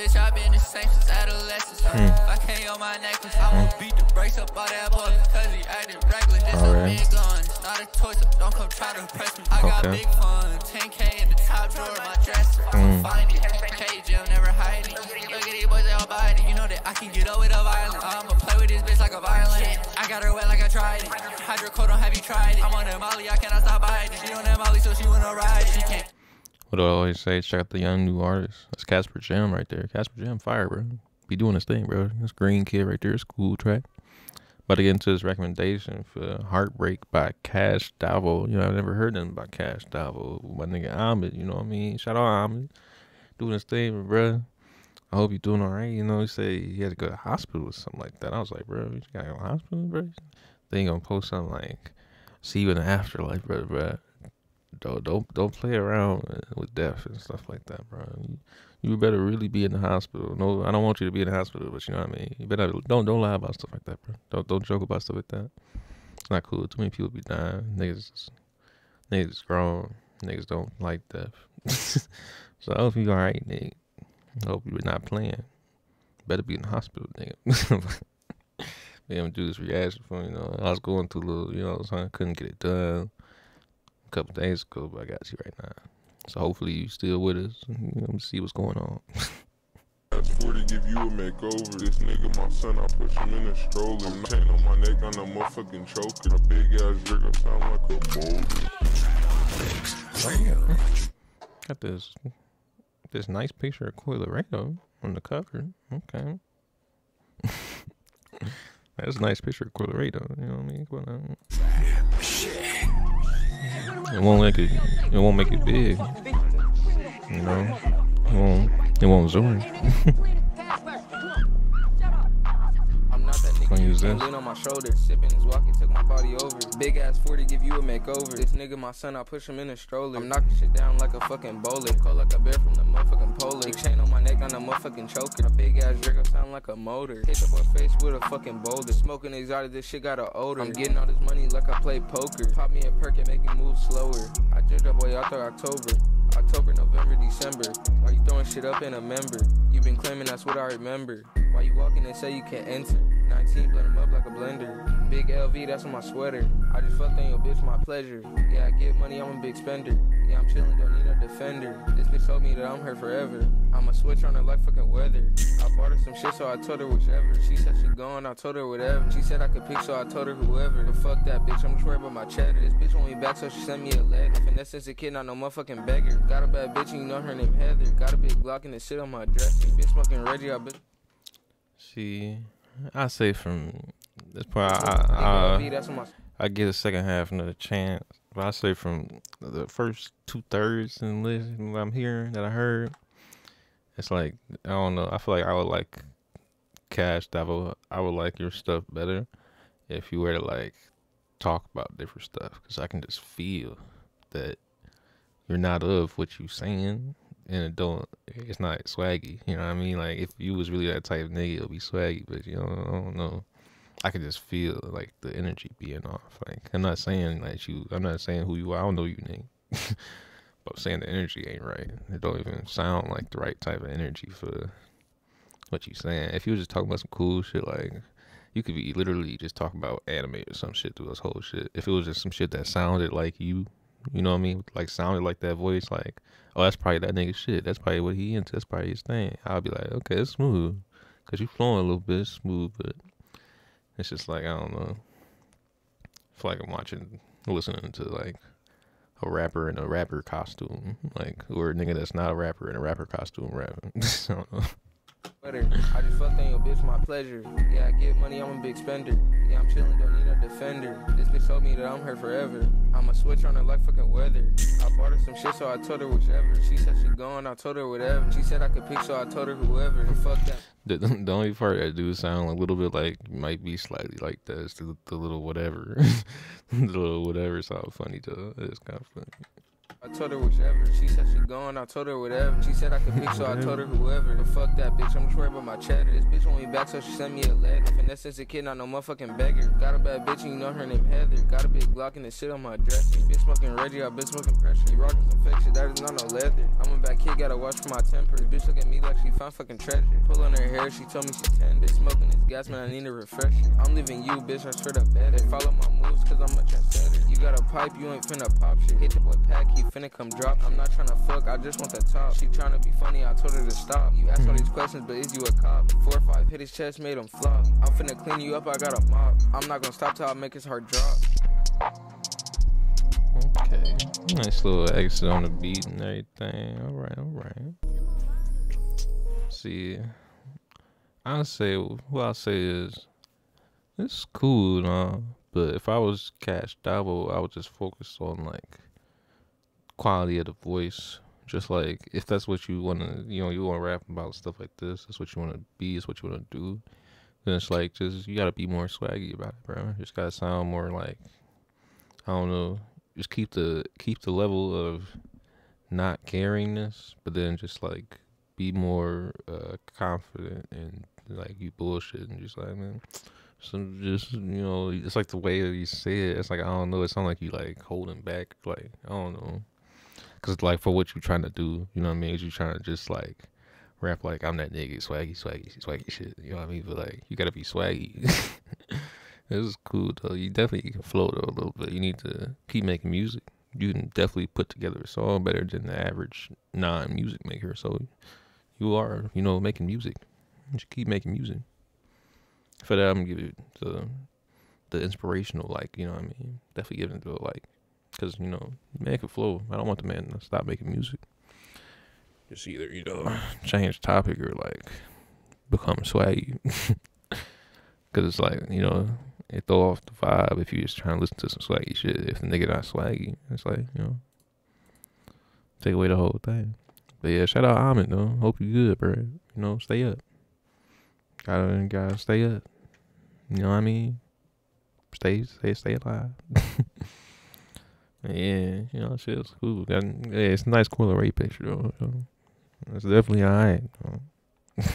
bitch, I've been the same since adolescence. If I can't on my necklace, I won't beat the brakes up all that boy because he acting reckless. This a Alright. big gun, it's not a toy, so don't come try to impress me. I got Okay. big fun, 10K in the top drawer of my dresser. Mm. Find it, K Jim never hide it. Look at these boys, they all it. You know that I can get up with a violence. I'ma play with this bitch like a violin. I got her wet like I tried it. Hydrocodone, have you tried it? I'm on that Molly, I cannot stop biting. She on that Molly, so she wanna ride it. She can't. What do I always say? Check out the young new artist. That's Casper Jam right there. Casper Jam, fire, bro. Be doing his thing, bro. This green kid right there, school track. About to get into his recommendation for Heartbreak by Cash Davo. You know, I've never heard nothing about Cash Davo. My nigga Ahmed, you know what I mean? Shout out Ahmed. Doing his thing, bro. I hope you're doing all right. You know, he said he had to go to hospital or something like that. I was like, bro, you gotta go to hospital, bro? They gonna post something like, see you in the afterlife, brother, bro. Don't don't don't play around with death and stuff like that, bro. You, you better really be in the hospital. No, I don't want you to be in the hospital, but you know what I mean. You better don't don't lie about stuff like that, bro. Don't don't joke about stuff like that. It's not cool. Too many people be dying. Niggas, niggas grown. Niggas don't like death. so I hope you all right, nigga. I hope you're not playing. Better be in the hospital, nigga. They gonna do this reaction for you know. I was going through a little, you know, so I couldn't get it done a couple days ago, but I got you right now. So hopefully you still with us. You know, see what's going on. Ask for to give you a makeover. This nigga, my son, I push him in a stroller. I'm chain on my neck on a motherfucking choker. A big ass trigger sound like a boulder. Got this this nice picture of Coilerado on the cover. Okay. That's a nice picture of Coilerado, you know what I mean? But, um, it won't make it it won't make it big. You know? It won't it won't zoom. use this. Lean on my shoulder, sipping his walkie, took my body over. Big ass 40, give you a makeover. This nigga, my son, I push him in a stroller. I'm knocking shit down like a fucking bowler. Cold like a bear from the motherfucking polar. Big chain on my neck on a motherfucking choker. A big ass trigger sound like a motor. Hit up my face with a fucking boulder. Smoking exotic, this shit got a odor. I'm getting all this money like I play poker. Pop me a perk and make me move slower. I drink that boy out there October. October, November, December. Why you throwing shit up in a member? You been claiming that's what I remember. Why you walking and say you can't enter? 19, blend 'em up like a blender. Big LV, that's on my sweater. I just fucked on your bitch, my pleasure. Yeah, I get money, I'm a big spender. Yeah, I'm chillin', don't need a defender. This bitch told me that I'm her forever. I'ma switch on her like fucking weather. I bought her some shit, so I told her whichever. She said she gone, I told her whatever. She said I could pick, so I told her whoever. But fuck that bitch, I'm just worried about my cheddar. This bitch want me back, so she sent me a letter. Finesse since a kid, not no motherfucking beggar. Got a bad bitch, and you know her name Heather. Got a big Glock and the shit on my dress. Bitch smoking Reggie, I bet. See, I say from this part, I, I, I, that's on my. I get a second half another chance. But I say from the first two thirds and listen what I'm hearing that I heard, it's like I don't know. I feel like I would like Cash Davo. I would like your stuff better if you were to like talk about different stuff because I can just feel that you're not of what you're saying and it don't. It's not swaggy. You know what I mean? Like if you was really that type of nigga, it'll be swaggy. But you know, I don't know. I could just feel like the energy being off. Like I'm not saying like you. I'm not saying who you are. I don't know you name. but I'm saying the energy ain't right. It don't even sound like the right type of energy for what you saying. If you was just talking about some cool shit, like you could be literally just talking about anime or some shit through this whole shit. If it was just some shit that sounded like you, you know what I mean? Like sounded like that voice, like oh that's probably that nigga shit. That's probably what he into. That's probably his thing. I'll be like okay, it's smooth, cause you flowing a little bit smooth, but it's just like I don't know. I feel like I'm watching, listening to like a rapper in a rapper costume, like or a nigga that's not a rapper in a rapper costume rapping. I don't know. Sweater. I just fucked on your bitch, my pleasure. Yeah, I get money, I'm a big spender. Yeah, I'm chillin', don't need a defender. This bitch told me that I'm her forever. I'ma switch on her like fucking weather. I bought her some shit, so I told her whichever. She said she gone, I told her whatever. She said I could pick, so I told her whoever. And fuck that. The, the only part that do sound a little bit like might be slightly like that is the, the little whatever, the little whatever sound funny though. It's kind of funny. I told her whichever. She said she gone, I told her whatever. She said I could pick, so I told her whoever. But fuck that bitch, I'm just worried about my cheddar. This bitch want me back, so she sent me a letter. Finesse since a kid, not no motherfucking beggar. Got a bad bitch, and you know her name Heather. Got a big Glock and the shit on my dresser. Bitch smoking Reggie, I been smoking pressure. You rockin' some shit, that is not no leather. I'm a bad kid, gotta watch for my temper. This bitch look at me like she found fucking treasure. Pull on her hair, she told me 10. Bitch smoking this gas, man, I need a refresher. I'm leaving you, bitch, I swear to better. Follow my moves, cause I'm a trendsetter. You got a pipe, you ain't finna pop shit. Hit the boy pack, he finna come drop. I'm not tryna fuck, I just want the top. She tryna be funny, I told her to stop. You ask all these questions, but is you a cop? Four or five hit his chest, made him flop. I'm finna clean you up, I got a mop. I'm not gonna stop till I make his heart drop. Okay. Nice little exit on the beat and everything. All right, all right. See, I'll say what I'll say is it's cool, uh, but if I was Cash Double, I would just focus on like quality of the voice. Just like if that's what you want to, you know, you want to rap about stuff like this. That's what you want to be. It's what you want to do. Then it's like just you gotta be more swaggy about it, bro. Just gotta sound more like I don't know. Just keep the keep the level of not caringness, but then just like be more uh, confident and like you bullshit and just like man, some just you know it's like the way you say it. It's like I don't know. It sounds like you like holding back. Like I don't know, cause like for what you're trying to do, you know what I mean? You trying to just like rap like I'm that nigga, swaggy, swaggy, swaggy shit. You know what I mean? But like you gotta be swaggy. this is cool though. You definitely can though a little bit. You need to keep making music. You can definitely put together a song better than the average non-music maker. So you are, you know, making music. You should keep making music. For that, I'm gonna give it the the inspirational, like you know, what I mean, definitely give it the like, cause you know, make it flow. I don't want the man to stop making music. Just either you know change topic or like become swaggy. Cause it's like you know it throw off the vibe if you just trying to listen to some swaggy shit. If the nigga not swaggy, it's like you know take away the whole thing. But yeah, shout out Ahmed though. Hope you good, bro. You know, stay up. Gotta gotta stay up. You know what I mean? Stay stay stay alive. yeah, you know, shit's cool. It's a nice Coi Leray picture though. It's definitely alright.